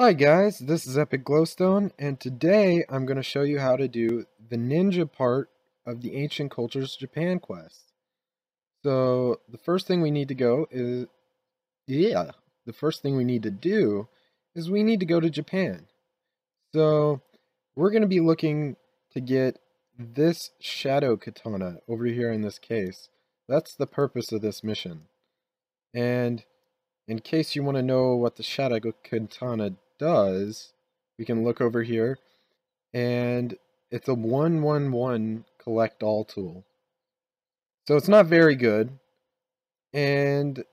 Hi guys, this is Epic Glowstone, and today I'm going to show you how to do the ninja part of the Ancient Cultures Japan quest. So, the first thing we need to go is, yeah, the first thing we need to do is we need to go to Japan. So, we're going to be looking to get this Shadow Katana over here in this case. That's the purpose of this mission. And in case you want to know what the Shadow Katana does, we can look over here, and it's a 111 collect all tool. So it's not very good, and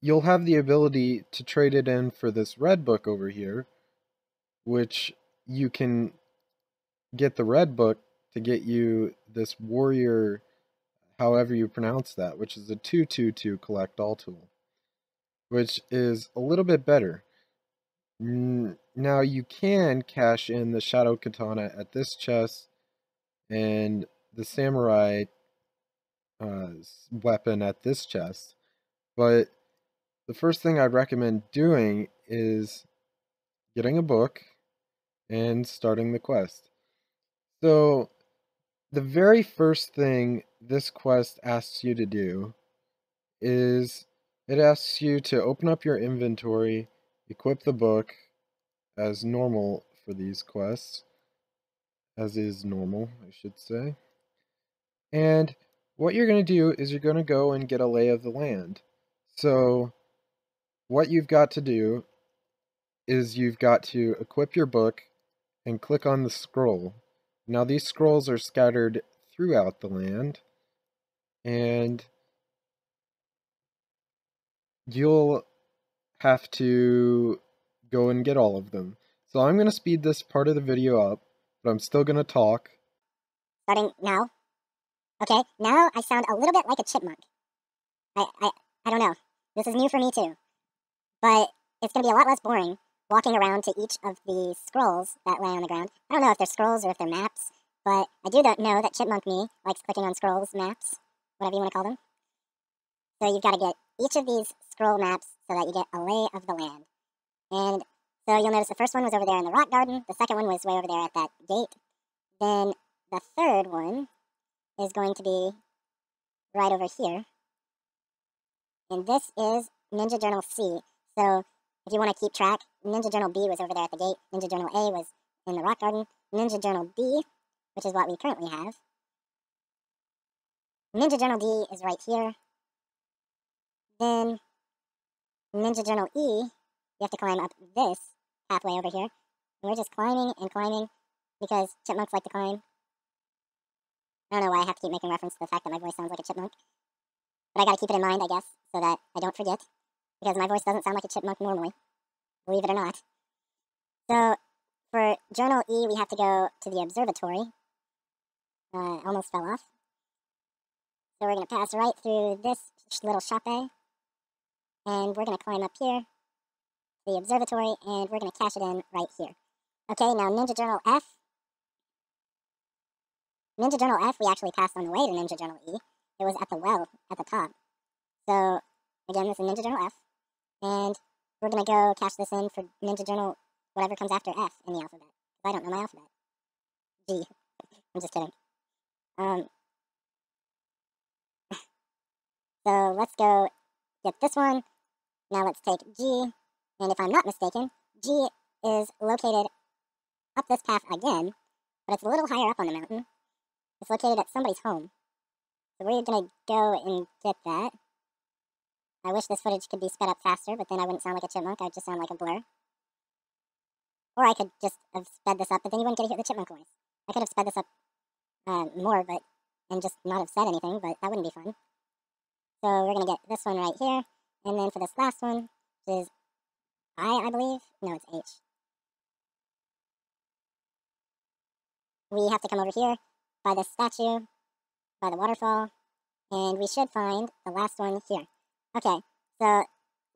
you'll have the ability to trade it in for this red book over here, which you can get the red book to get you this warrior, however you pronounce that, which is a 222 collect all tool, which is a little bit better. Now you can cash in the Shadow Katana at this chest and the Samurai uh, weapon at this chest, but the first thing I'd recommend doing is getting a book and starting the quest. So, the very first thing this quest asks you to do is it asks you to open up your inventory Equip the book as normal for these quests, as is normal, I should say. And what you're going to do is you're going to go and get a lay of the land. So, what you've got to do is you've got to equip your book and click on the scroll. Now, these scrolls are scattered throughout the land, and you'll have to go and get all of them. So I'm going to speed this part of the video up, but I'm still going to talk. Starting now. Okay, now I sound a little bit like a chipmunk. I, I, I don't know. This is new for me too. But it's going to be a lot less boring walking around to each of the scrolls that lay on the ground. I don't know if they're scrolls or if they're maps, but I do know that Chipmunk me likes clicking on scrolls, maps, whatever you want to call them. So you've got to get each of these scroll maps so that you get a lay of the land. And so you'll notice the first one was over there in the rock garden, the second one was way over there at that gate. Then the third one is going to be right over here. And this is Ninja Journal C. So if you want to keep track, Ninja Journal B was over there at the gate, Ninja Journal A was in the rock garden, Ninja Journal B, which is what we currently have. Ninja Journal D is right here. Then Ninja Journal E, you have to climb up this pathway over here. And we're just climbing and climbing because chipmunks like to climb. I don't know why I have to keep making reference to the fact that my voice sounds like a chipmunk. But I gotta keep it in mind, I guess, so that I don't forget. Because my voice doesn't sound like a chipmunk normally. Believe it or not. So, for Journal E, we have to go to the observatory. Uh, almost fell off. So we're gonna pass right through this little shop and we're going to climb up here, the observatory, and we're going to cash it in right here. Okay, now Ninja Journal F. Ninja Journal F, we actually passed on the way to Ninja Journal E. It was at the well, at the top. So, again, this is Ninja Journal F. And we're going to go cash this in for Ninja Journal, whatever comes after F in the alphabet. If I don't know my alphabet. G. I'm just kidding. Um, so let's go get this one, now let's take G, and if I'm not mistaken, G is located up this path again, but it's a little higher up on the mountain. It's located at somebody's home. So we're going to go and get that. I wish this footage could be sped up faster, but then I wouldn't sound like a chipmunk. I'd just sound like a blur. Or I could just have sped this up, but then you wouldn't get to hear the chipmunk voice. I could have sped this up uh, more, but and just not have said anything, but that wouldn't be fun. So we're going to get this one right here. And then for this last one, which is I, I believe. No, it's H. We have to come over here by the statue, by the waterfall, and we should find the last one here. Okay, so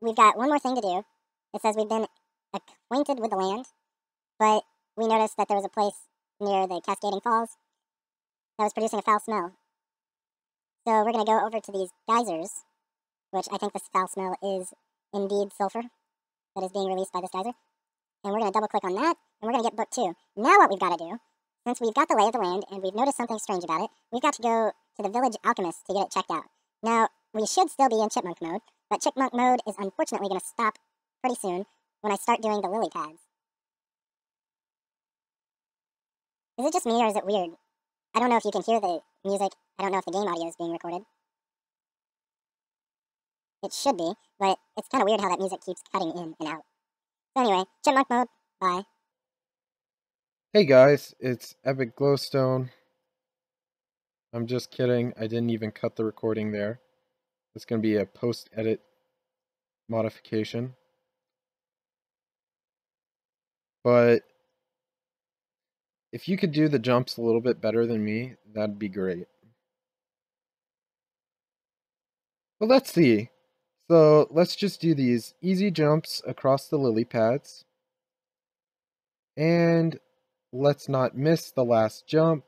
we've got one more thing to do. It says we've been acquainted with the land, but we noticed that there was a place near the Cascading Falls that was producing a foul smell. So we're going to go over to these geysers which I think the foul smell is indeed sulfur. that is being released by this geyser. And we're going to double click on that, and we're going to get book two. Now what we've got to do, since we've got the lay of the land and we've noticed something strange about it, we've got to go to the village alchemist to get it checked out. Now, we should still be in chipmunk mode, but chipmunk mode is unfortunately going to stop pretty soon when I start doing the lily pads. Is it just me or is it weird? I don't know if you can hear the music. I don't know if the game audio is being recorded. It should be, but it's kind of weird how that music keeps cutting in and out. So anyway, chipmunk mode. Bye. Hey guys, it's Epic Glowstone. I'm just kidding. I didn't even cut the recording there. It's going to be a post-edit modification. But if you could do the jumps a little bit better than me, that'd be great. Well, let's see. So let's just do these easy jumps across the lily pads. And let's not miss the last jump.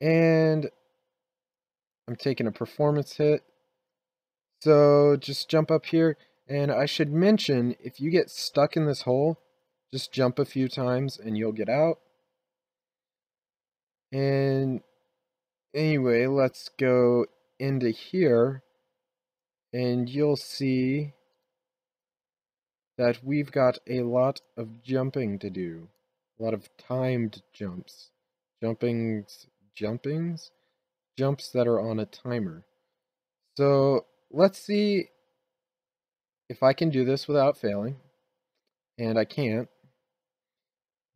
And I'm taking a performance hit. So just jump up here. And I should mention, if you get stuck in this hole, just jump a few times and you'll get out. And anyway, let's go into here and you'll see that we've got a lot of jumping to do. A lot of timed jumps. Jumpings, jumpings? Jumps that are on a timer. So let's see if I can do this without failing. And I can't.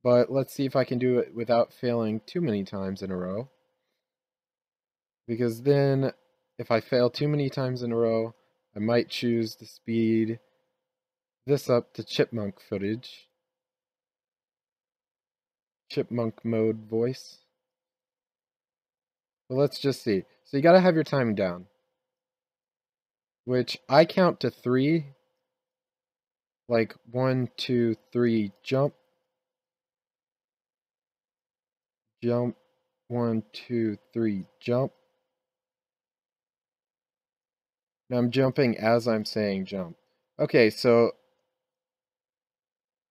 But let's see if I can do it without failing too many times in a row. Because then, if I fail too many times in a row, I might choose to speed this up to chipmunk footage. Chipmunk mode voice. But let's just see. So you gotta have your timing down. Which I count to three. Like one, two, three, jump. Jump. One, two, three, jump. Now I'm jumping as I'm saying jump. Okay, so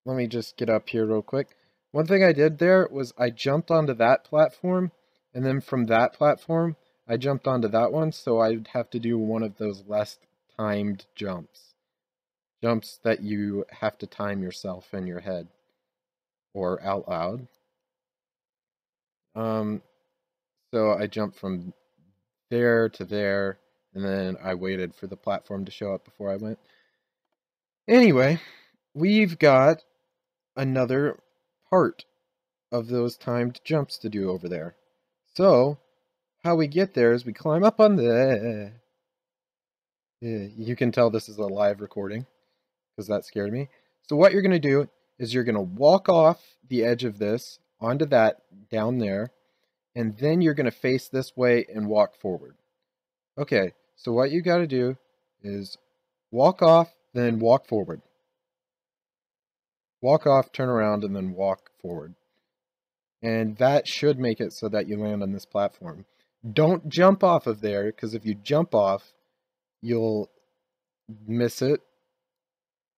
let me just get up here real quick. One thing I did there was I jumped onto that platform, and then from that platform, I jumped onto that one, so I'd have to do one of those less timed jumps. Jumps that you have to time yourself in your head or out loud. Um, so I jumped from there to there, and then I waited for the platform to show up before I went. Anyway, we've got another part of those timed jumps to do over there. So, how we get there is we climb up on the... Eh, you can tell this is a live recording, because that scared me. So what you're going to do is you're going to walk off the edge of this onto that down there, and then you're going to face this way and walk forward. Okay, so what you got to do is walk off, then walk forward. Walk off, turn around, and then walk forward. And that should make it so that you land on this platform. Don't jump off of there, because if you jump off, you'll miss it.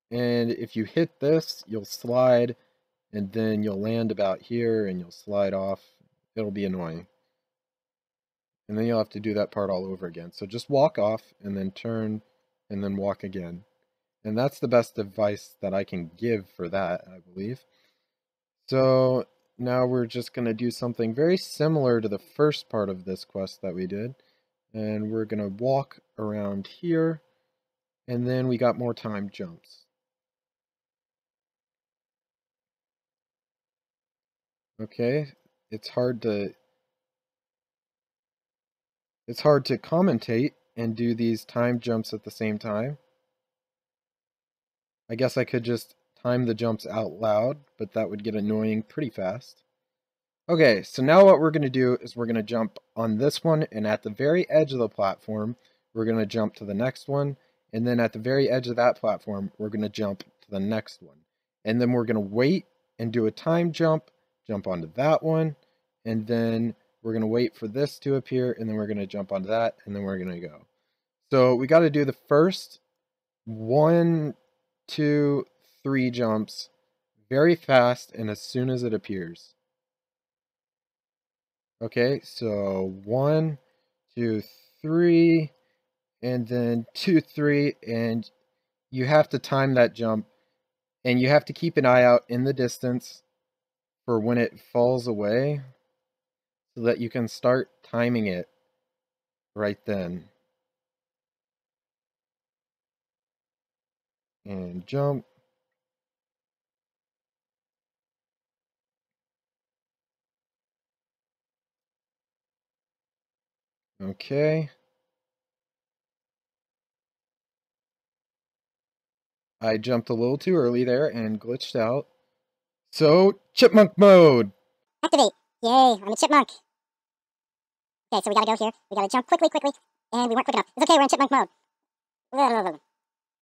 And if you hit this, you'll slide, and then you'll land about here, and you'll slide off. It'll be annoying. And then you'll have to do that part all over again. So just walk off and then turn and then walk again. And that's the best advice that I can give for that, I believe. So now we're just going to do something very similar to the first part of this quest that we did. And we're going to walk around here. And then we got more time jumps. Okay, it's hard to it's hard to commentate and do these time jumps at the same time. I guess I could just time the jumps out loud, but that would get annoying pretty fast. Okay, so now what we're going to do is we're going to jump on this one, and at the very edge of the platform, we're going to jump to the next one, and then at the very edge of that platform, we're going to jump to the next one. And then we're going to wait and do a time jump, jump onto that one, and then we're going to wait for this to appear, and then we're going to jump onto that, and then we're going to go. So we got to do the first one, two, three jumps very fast and as soon as it appears. Okay, so one, two, three, and then two, three, and you have to time that jump, and you have to keep an eye out in the distance for when it falls away so that you can start timing it right then. And jump. Okay. I jumped a little too early there and glitched out. So, chipmunk mode! Activate! Yay, I'm a chipmunk. Okay, so we gotta go here. We gotta jump quickly, quickly. And we weren't quick enough. It's okay, we're in chipmunk mode.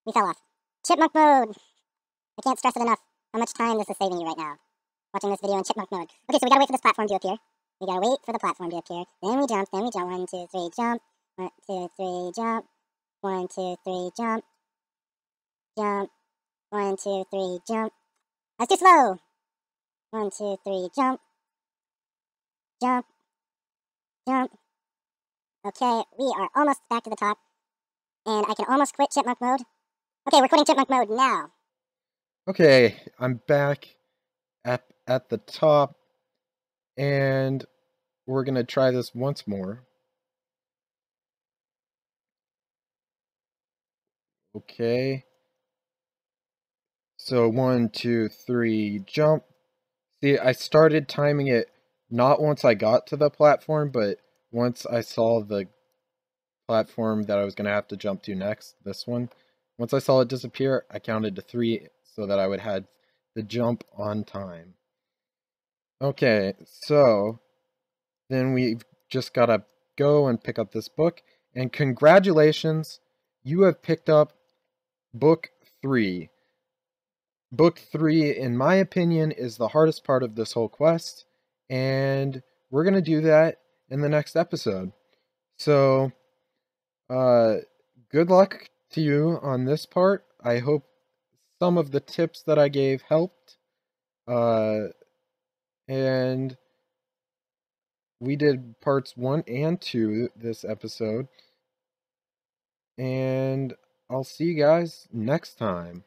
We fell off. Chipmunk mode! I can't stress it enough how much time this is saving you right now. Watching this video in chipmunk mode. Okay, so we gotta wait for this platform to appear. We gotta wait for the platform to appear. Then we jump, then we jump. One, two, three, jump. One, two, three, jump. One, two, three, jump. Jump. One, two, three, jump. That's too slow. One, two, three, jump. Jump. Jump. Okay, we are almost back to the top. And I can almost quit chipmunk mode. Okay, we're quitting chipmunk mode now. Okay, I'm back at, at the top. And we're going to try this once more. Okay. So one, two, three, jump. See, I started timing it not once I got to the platform, but once I saw the platform that I was going to have to jump to next, this one. Once I saw it disappear, I counted to three so that I would have the jump on time. Okay, so then we've just got to go and pick up this book. And congratulations, you have picked up book three. Book three, in my opinion, is the hardest part of this whole quest. And we're going to do that in the next episode. So, uh, good luck to you on this part. I hope some of the tips that I gave helped. Uh, and we did parts one and two this episode. And I'll see you guys next time.